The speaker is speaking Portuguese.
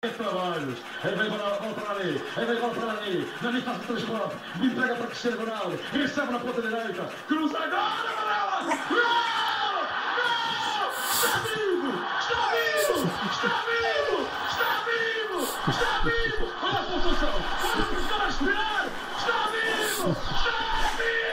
Trabalhos, aí vem para ali, aí vem ali, na minha face de transporte, entrega para Cristiano Ronaldo, recebe na ponta direita, cruza agora, Varela! Gol! Está vivo! Está vivo! Está vivo! Está vivo! Está vivo! Olha a pulsação! Olha o que a respirar! Está vivo! Está vivo!